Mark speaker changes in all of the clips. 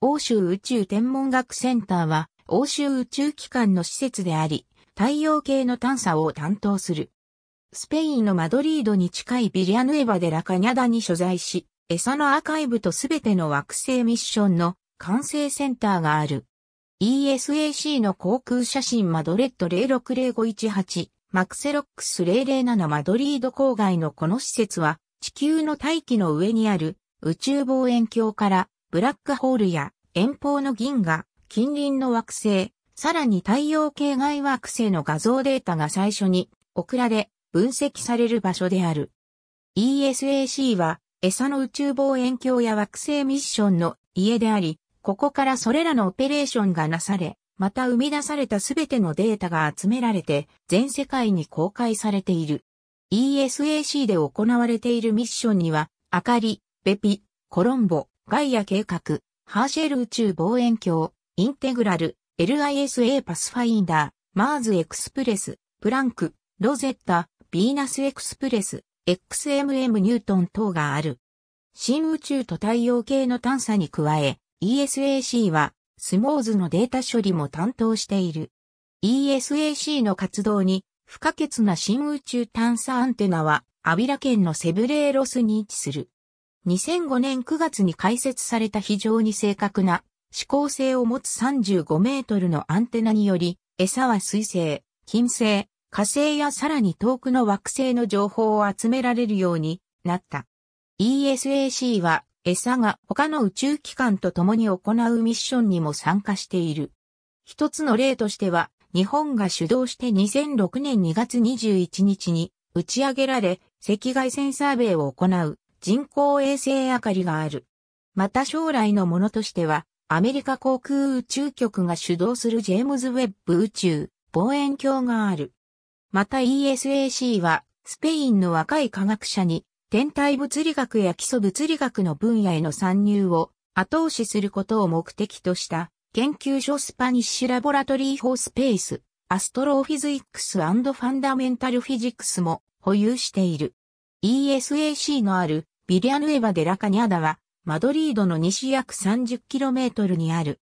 Speaker 1: 欧州宇宙天文学センターは欧州宇宙機関の施設であり、太陽系の探査を担当する。スペインのマドリードに近いビリアヌエバでラカニャダに所在し、餌のアーカイブとすべての惑星ミッションの管制センターがある。ESAC の航空写真マドレッド060518、マクセロックス007マドリード郊外のこの施設は、地球の大気の上にある宇宙望遠鏡からブラックホールや遠方の銀河、近隣の惑星、さらに太陽系外惑星の画像データが最初に送られ分析される場所である。ESAC は ESA の宇宙望遠鏡や惑星ミッションの家であり、ここからそれらのオペレーションがなされ、また生み出されたすべてのデータが集められて全世界に公開されている。ESAC で行われているミッションには、あかり、ベピ・コロンボ、ガイア計画、ハーシェル宇宙望遠鏡、インテグラル、LISA パスファインダー、マーズエクスプレス、プランク、ロゼッタ、ヴィーナスエクスプレス、XMM ニュートン等がある。深宇宙と太陽系の探査に加え、ESAC は SMOS のデータ処理も担当している。ESAC の活動に不可欠な深宇宙探査アンテナはアビラ県のセブレーロスに位置する。2005年9月に開設された非常に正確な指向性を持つ35メートルのアンテナにより、 ESA は水星、金星、火星やさらに遠くの惑星の情報を集められるようになった。ESAC は餌が他の宇宙機関と共に行うミッションにも参加している。一つの例としては、日本が主導して2006年2月21日に打ち上げられ、赤外線サーベイを行う人工衛星あかりがある。また将来のものとしては、アメリカ航空宇宙局が主導するジェームズ・ウェッブ宇宙望遠鏡がある。また ESAC は、スペインの若い科学者に、天体物理学や基礎物理学の分野への参入を後押しすることを目的とした研究所 Spanish Laboratory for Space, Astrophysics Fundamental Physics も保有している。ESAC のあるビリアヌエバ・デ・ラカニャダは、マドリードの西約 30km にある。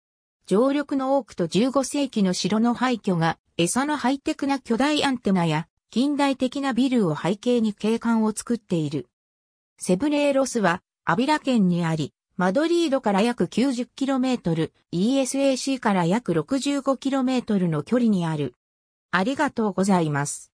Speaker 1: 常緑の多くと15世紀の城の廃墟が、餌のハイテクな巨大アンテナや、近代的なビルを背景に景観を作っている。セブレーロスは、アビラ県にあり、マドリードから約 90km、ESAC から約 65km の距離にある。ありがとうございます。